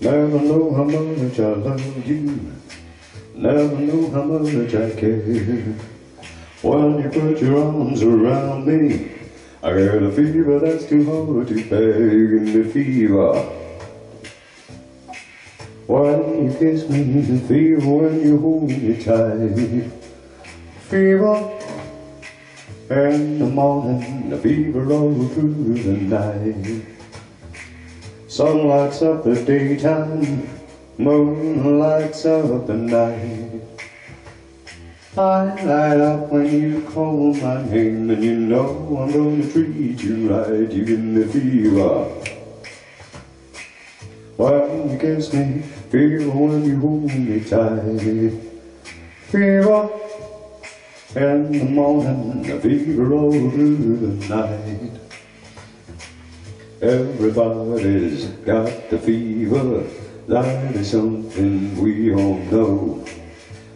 Never know how much I love you. Never know how much I care. When you put your arms around me, I get a fever that's too hard to bear. Give me fever. When you kiss me, fever when you hold me tight. Fever in the morning, the fever all through the night. Sun lights up the daytime, moon lights up the night. I light up when you call my name, and you know I'm gonna treat you right. You give me fever. When you kiss me, fever when you hold me tight. Fever in the morning, fever all through the night. Everybody's got the fever, that is something we all know.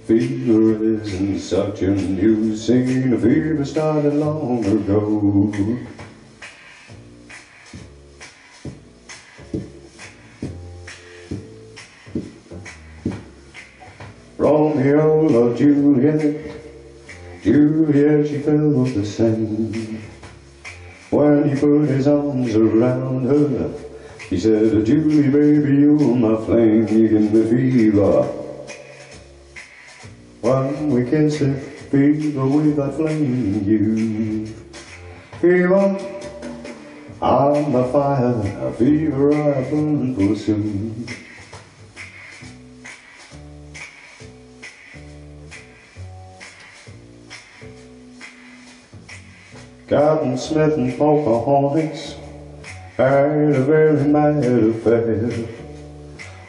Fever isn't such a new thing, the fever started long ago. Romeo loved Juliet, Juliet she felt the same. When he put his arms around her, he said, Julie, baby, you're my flame, you give me fever. When we kiss it, fever with that flame, you fever. I'm a fire, a fever I burn for soon. Captain Smith and Pocahontas had a very mad affair.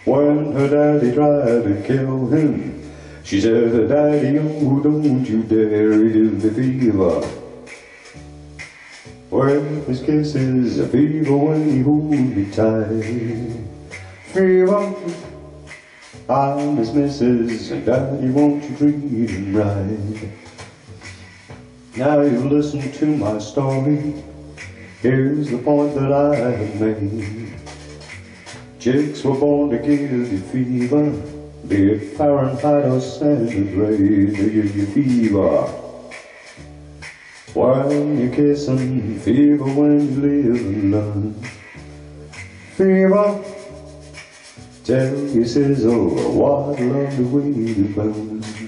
When her daddy tried to kill him, she said, Daddy, oh, don't you dare, it is the fever. When his kisses, a fever when he hold me tight. Fever, I'm his missus, and Daddy, won't you treat him right? Now you've listened to my story. Here's the point that I have made. Chicks were born to give you fever, be it Fahrenheit or centigrade, they give you fever. When you kiss them, fever when you live and. Fever, tell your sizzle what a lovely way to burn.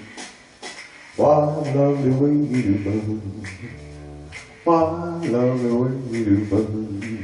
What a lovely way you burn. What a lovely way to burn.